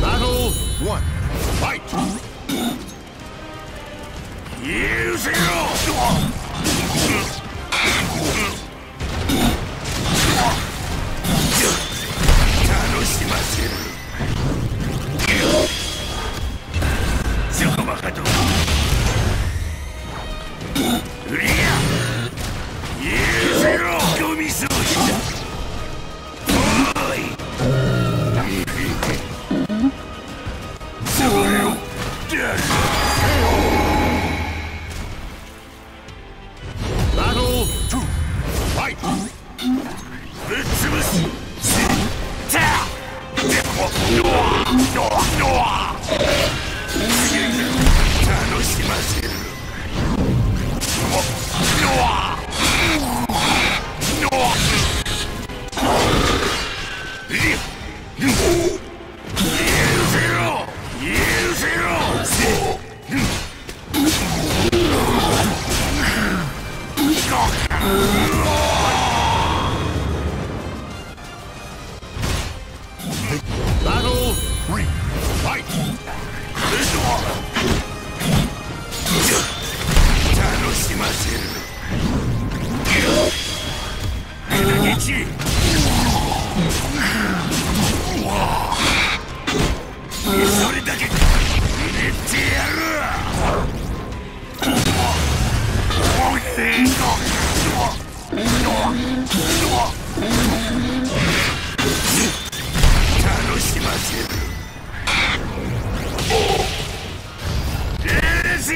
Battle one. Fight! Use it all! 了。よ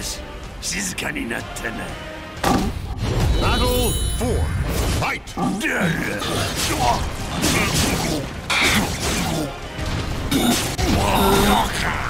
し静かになったな Battle 4 Fight! Knock out!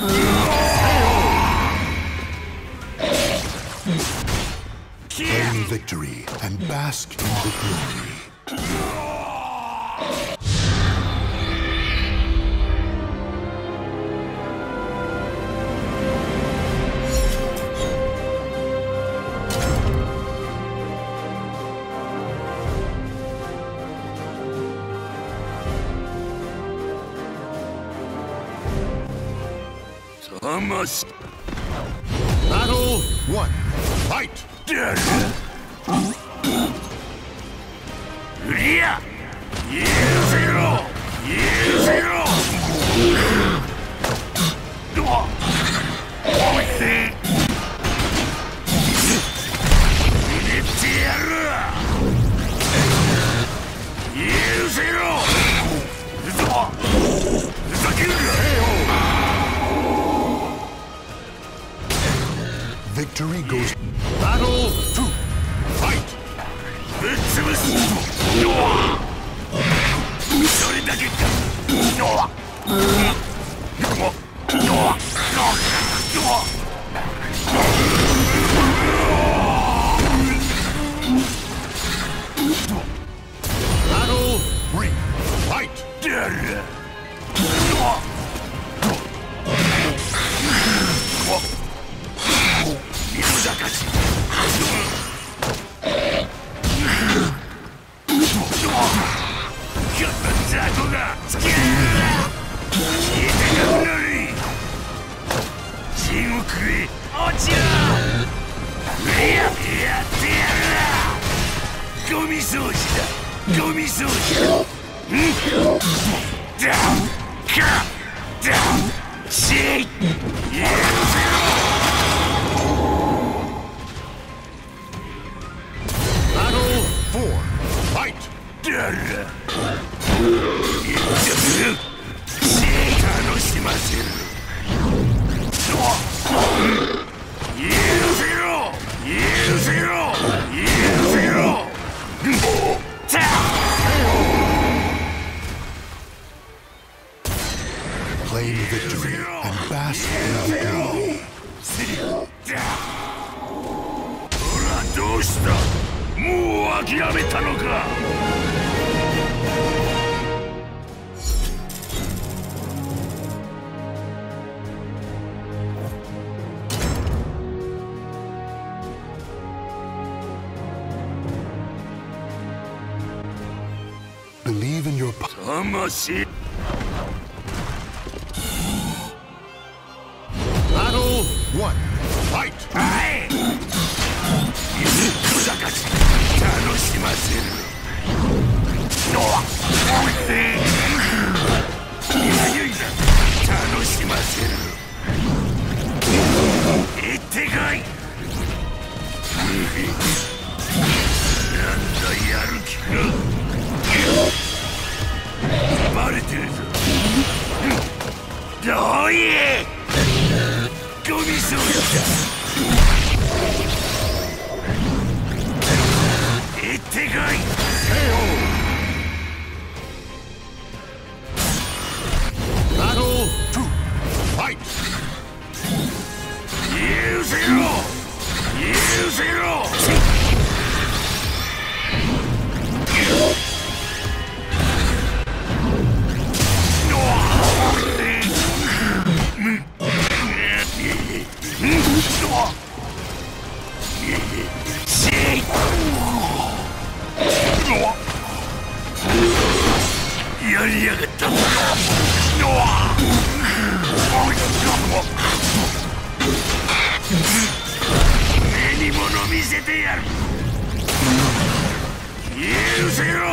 Claim victory and bask in the glory. must. Battle one. Fight. Yeah. Zero. Zero. victory goes... Battle 2! Fight! ぶっ潰すそれだけかノアノアノアノアノアちやってやるなゴミ掃除だゴミ掃除だんダウンカダウンシェイやる Battle 4. Fight! だら楽しませるどうしたもう諦めたのか Believe in your power. 魂 ¡Lucero!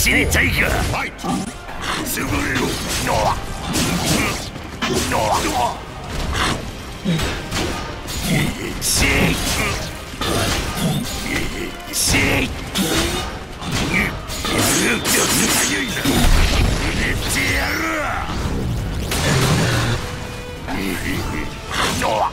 死にたいか Fight! 潰れろシェイシェイずっと強いな寝てやるのわ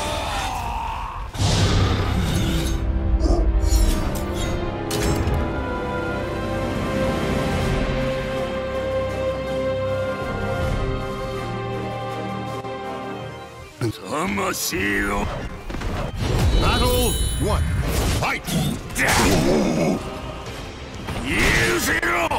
Battle one. Fight! Use it!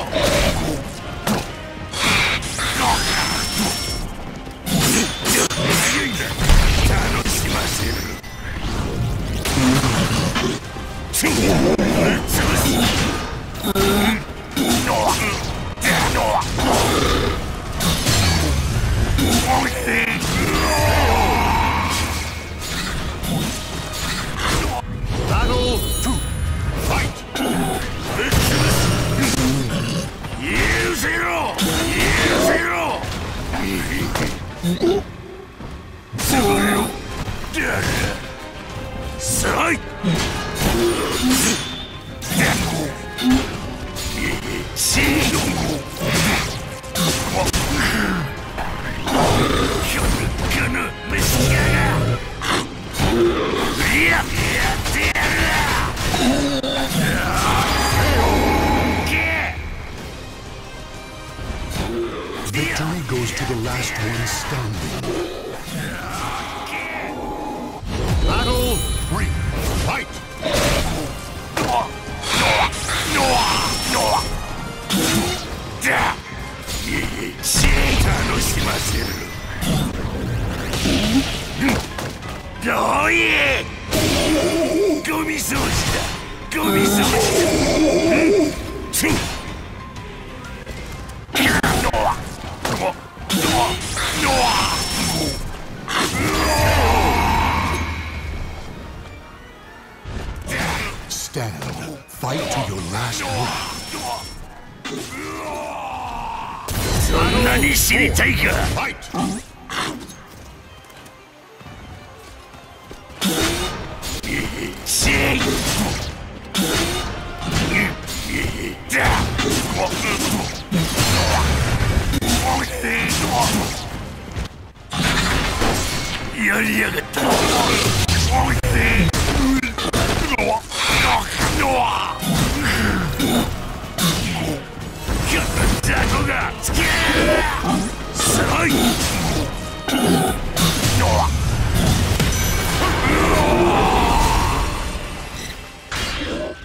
どういゴミ掃除だゴミ掃除だチンそんなに知りたいかやりやがった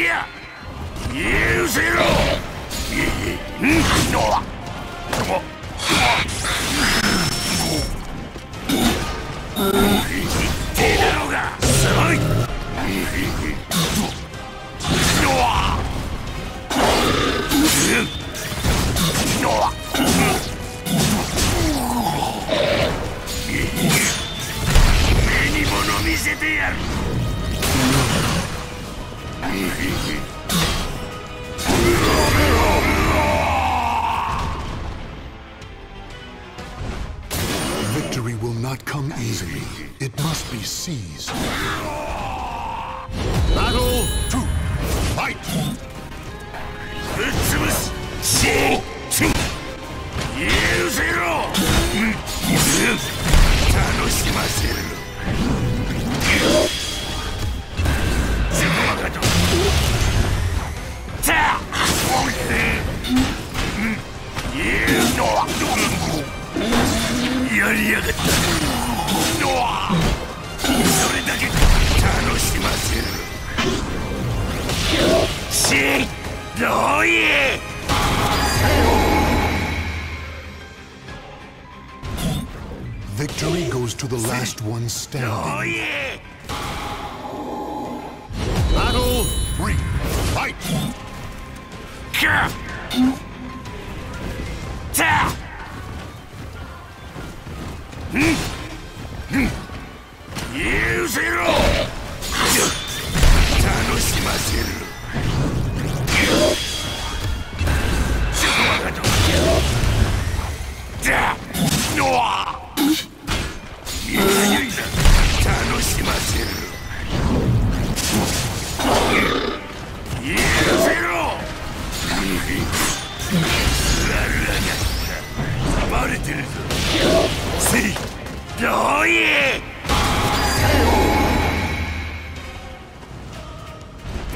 いや許せろ。ませるゼコマカトさあうん言うのはやりやがった Victory goes to the last one standing. Battle three, fight! Hmm?